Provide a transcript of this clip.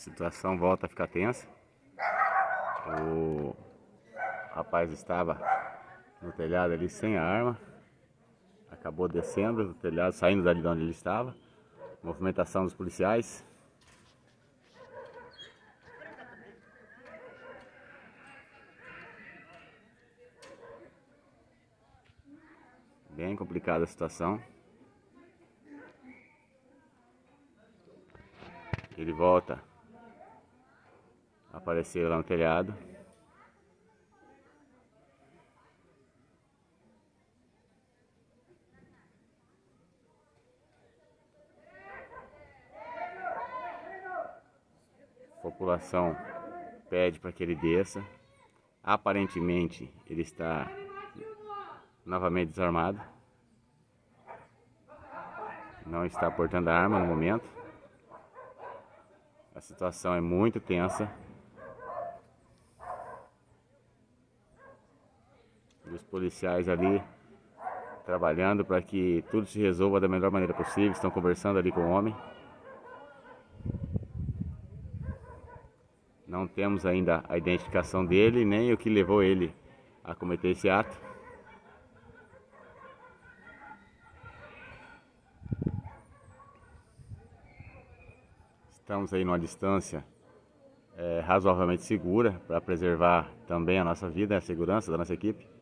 situação volta a ficar tensa. O rapaz estava no telhado ali sem a arma. Acabou descendo do telhado, saindo dali de onde ele estava. Movimentação dos policiais. Bem complicada a situação. Ele volta apareceu lá no telhado. A população pede para que ele desça. Aparentemente ele está novamente desarmado. Não está portando arma no momento. A situação é muito tensa. E os policiais ali trabalhando para que tudo se resolva da melhor maneira possível. Estão conversando ali com o homem. Não temos ainda a identificação dele, nem o que levou ele a cometer esse ato. Estamos aí numa distância é, razoavelmente segura para preservar também a nossa vida a segurança da nossa equipe.